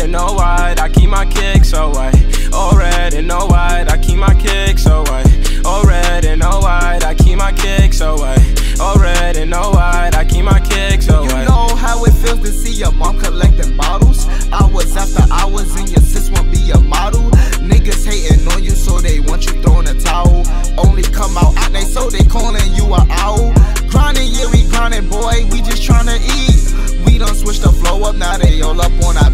and no white, I keep my kicks away. All red and no white, I keep my kicks away. All red and no white, I keep my kicks away. All red and no white, I keep my kicks away. You know how it feels to see your mom collecting bottles. Hours after hours, and your sis won't be a model. Niggas hating on you, so they want you throwing a towel. Only come out at night, so they calling you a owl. Grinding, yeah, we grinding, boy. We just tryna eat. We done switch the flow up, now they all up on our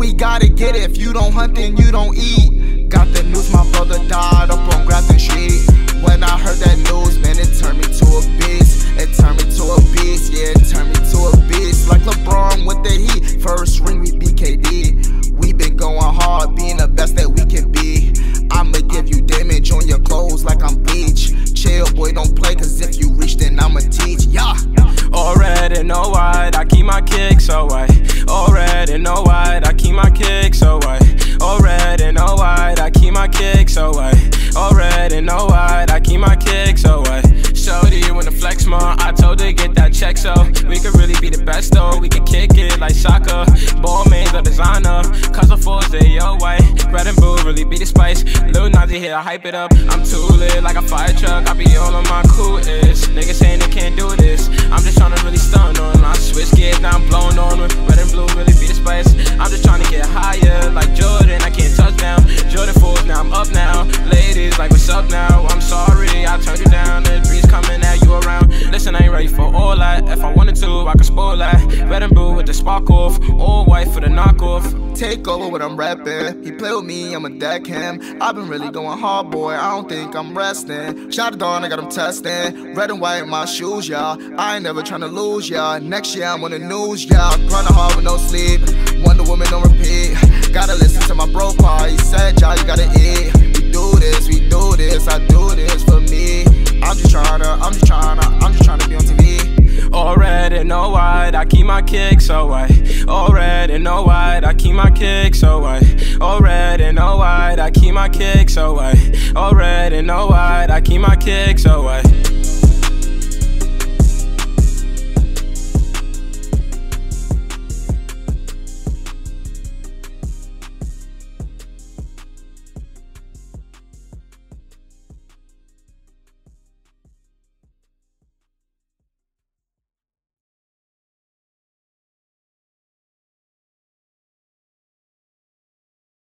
we gotta get it, if you don't hunt, then you don't eat. Got the news, my brother died up on Grafton Street. When I heard that news, man, it turned me to a beast. It turned me to a beast, yeah, it turned me to a beast. Like LeBron with the Heat, first ring we BKD. We been going hard, being the best that we can be. I'ma give you damage on your clothes like I'm bleach. Chill, boy, don't play, cause if you reach, then I'ma teach. Yeah. No white, I keep my kicks away. All red and no white, I keep my kicks away. All red and no white, I keep my kicks away. All red and no white, I keep my kicks away. Shorty when the flex more, I told her get that check so we could really be the best though. We could kick it like soccer, ball made a designer. Cause the fours they your way. Red and blue really be the spice. Lil Nazi here, I hype it up. I'm too lit like a fire truck. I be all on my coolest. Niggas saying they can't do this. I'm just tryna really stun on. For the knockoff. Take over when I'm rapping. He play with me, I'ma deck him. I've been really going hard, boy. I don't think I'm resting. Shot it dawn, I got him testing. Red and white in my shoes, y'all. I ain't never trying to lose, y'all. Next year I'm on the news, y'all. Grinding hard with no sleep. Wonder Woman on repeat. Gotta listen to my bro part. He said, y'all, you gotta eat. I keep my kicks away. All red and all white, I keep my kicks away. All red and all white, I keep my kicks away. All red and all white, I keep my kicks away.